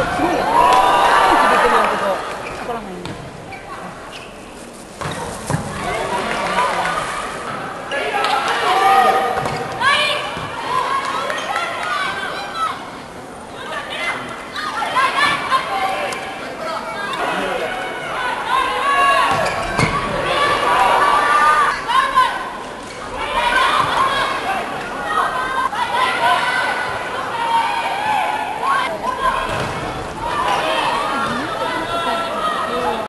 a.